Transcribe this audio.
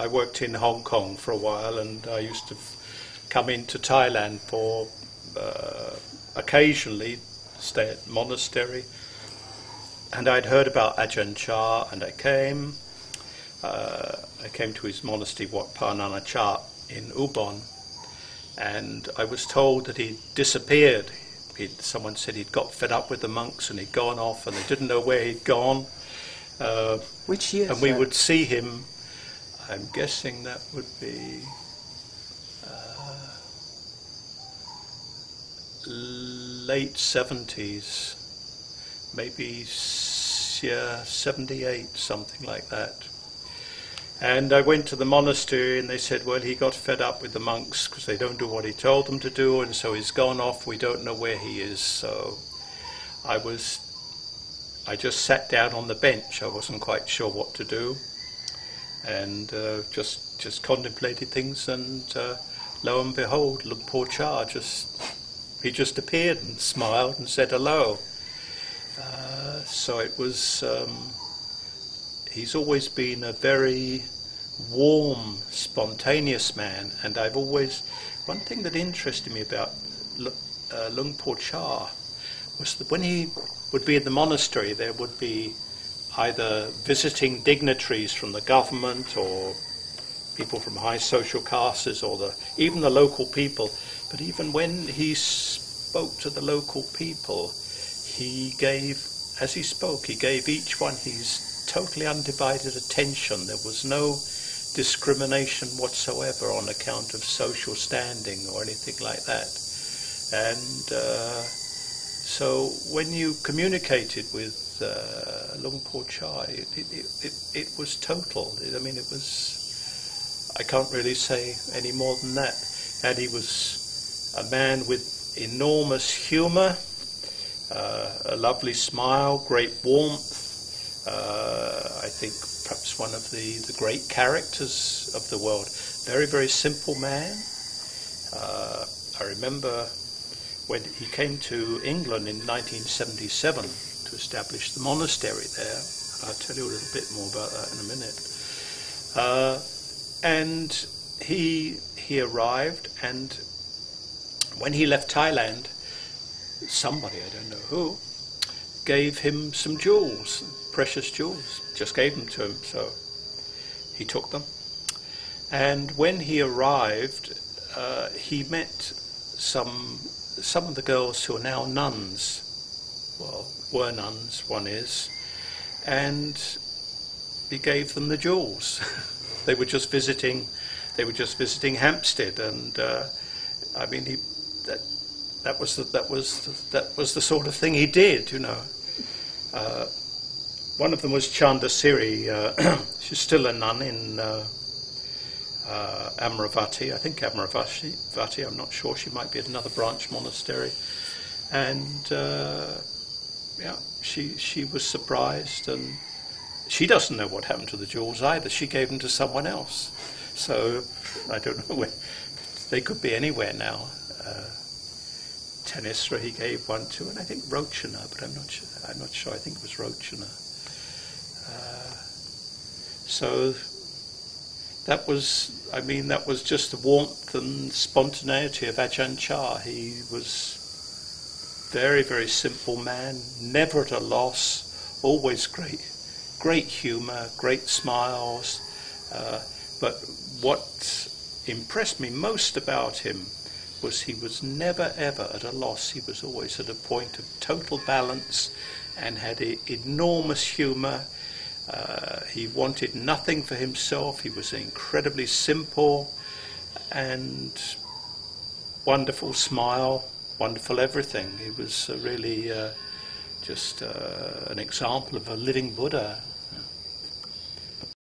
I worked in Hong Kong for a while, and I used to f- come into Thailand for uh, occasionally stay at monastery. And I'd heard about Ajahn Chah, and I came. Uh, I came to his monastery, Wat Pa Nanachat, in Ubon, and I was told that he disappeared. He'd, someone said he'd got fed up with the monks and he'd gone off, and they didn't know where he'd gone. Uh, Which year? and we sir? would see him. I'm guessing that would be uh, late 70s, maybe yeah 78, something like that. And I went to the monastery, and they said, well, he got fed up with the monks because they don't do what he told them to do, and so he's gone off. We don't know where he is. So I was I just sat down on the bench. I wasn't quite sure what to do, and uh, just just contemplated things. And uh, lo and behold, Luang Por Chah just he just appeared and smiled and said hello. Uh, so it was. Um, he's always been a very warm, spontaneous man, and I've always one thing that interested me about Lu- uh, Chah was that when he would be in the monastery, there would be either visiting dignitaries from the government or people from high social classes or the, even the local people. But even when he spoke to the local people, he gave, as he spoke, he gave each one his totally undivided attention. There was no discrimination whatsoever on account of social standing or anything like that. And uh, so when you communicated with uh, Luang Por Chah, it, it, it, it, it was total. I mean, it was, I can't really say any more than that. And he was a man with enormous humour, uh, a lovely smile, great warmth. Uh, I think perhaps one of the, the great characters of the world. Very, very simple man. Uh, I remember when he came to England in 1977 to establish the monastery there. I'll tell you a little bit more about that in a minute. Uh, and he he arrived, and when he left Thailand, somebody I don't know who gave him some jewels, precious jewels. Just gave them to him, so he took them. And when he arrived, uh, he met some some of the girls who are now nuns. Well, were nuns. One is, and he gave them the jewels. they were just visiting. They were just visiting Hampstead, and uh, I mean, he that that was the, that was the, that was the sort of thing he did, you know. Uh, one of them was Candasiri. Uh, she's still a nun in uh, uh, Amaravati. I think Amaravati. Vati, I'm not sure. She might be at another branch monastery. And uh, yeah, she she was surprised, and she doesn't know what happened to the jewels either. She gave them to someone else. So I don't know where they could be anywhere now. Uh, Thanissara he gave one to, and I think Rochana, but I'm not sure. I'm not sure. I think it was Rochana. Uh, so that was, I mean, that was just the warmth and spontaneity of Ajahn Chah. He was very, very simple man, never at a loss, always great, great humour, great smiles. Uh, but what impressed me most about him was he was never ever at a loss. He was always at a point of total balance and had enormous humour. Uh, he wanted nothing for himself. He was incredibly simple and wonderful smile, wonderful everything. He was uh, really uh, just uh, an example of a living Buddha.